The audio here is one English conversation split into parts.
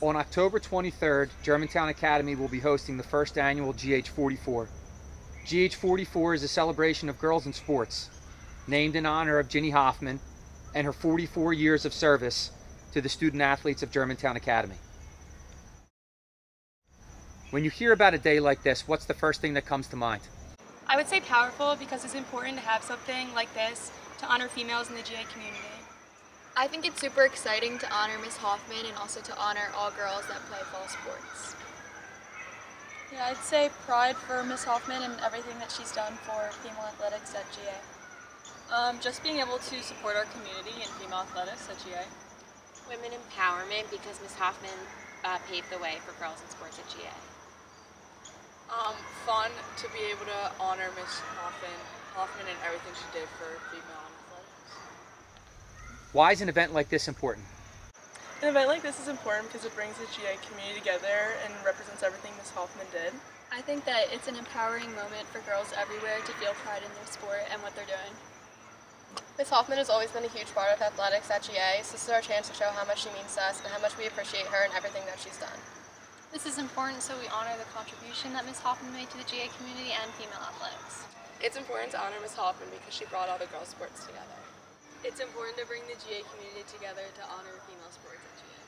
On October 23rd, Germantown Academy will be hosting the first annual GH44. GH44 is a celebration of girls in sports, named in honor of Ginny Hofmann and her 44 years of service to the student athletes of Germantown Academy. When you hear about a day like this, what's the first thing that comes to mind? I would say powerful because it's important to have something like this to honor females in the GA community. I think it's super exciting to honor Miss Hofmann and also to honor all girls that play fall sports. Yeah, I'd say pride for Miss Hofmann and everything that she's done for female athletics at GA. Um, just being able to support our community in female athletics at GA. Women empowerment because Miss Hofmann uh, paved the way for girls in sports at GA. Um, fun to be able to honor Miss Hofmann, Hofmann and everything she did for female athletics. Why is an event like this important? An event like this is important because it brings the GA community together and represents everything Miss Hofmann did. I think that it's an empowering moment for girls everywhere to feel pride in their sport and what they're doing. Miss Hofmann has always been a huge part of athletics at GA, so this is our chance to show how much she means to us and how much we appreciate her and everything that she's done. This is important so we honor the contribution that Miss Hofmann made to the GA community and female athletics. It's important to honor Miss Hofmann because she brought all the girls' sports together. It's important to bring the GA community together to honor female sports at GA.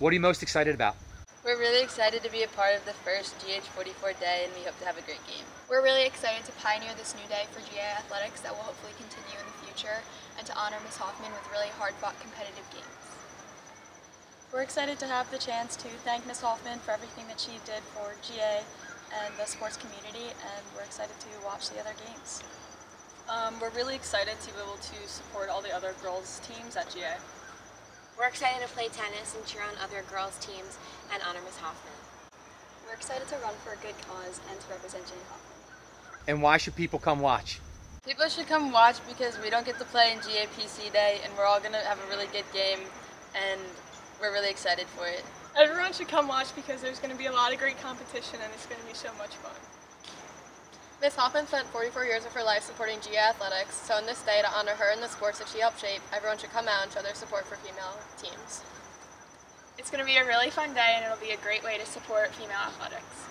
What are you most excited about? We're really excited to be a part of the first GH44 day and we hope to have a great game. We're really excited to pioneer this new day for GA athletics that will hopefully continue in the future and to honor Miss Hofmann with really hard-fought competitive games. We're excited to have the chance to thank Miss Hofmann for everything that she did for GA and the sports community, and we're excited to watch the other games. Um, we're really excited to be able to support all the other girls' teams at GA. We're excited to play tennis and cheer on other girls' teams and honor Miss Hofmann. We're excited to run for a good cause and to represent Ginny Hofmann. And why should people come watch? People should come watch because we don't get to play in GAPC day and we're all going to have a really good game and we're really excited for it. Everyone should come watch because there's going to be a lot of great competition and it's going to be so much fun. Miss Hofmann spent 44 years of her life supporting GA athletics, so on this day to honor her and the sports that she helped shape, everyone should come out and show their support for female teams. It's going to be a really fun day and it'll be a great way to support female athletics.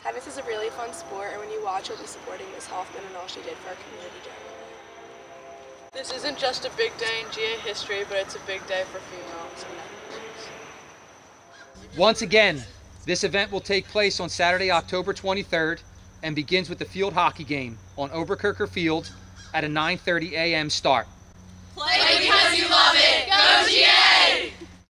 Tennis is a really fun sport and when you watch you'll be supporting Miss Hofmann and all she did for our community generally. This isn't just a big day in GA history, but it's a big day for females. Once again, this event will take place on Saturday, October 23rd and begins with the field hockey game on Oberkircher Field at a 9.30 a.m. start. Play because you love it. Go GA!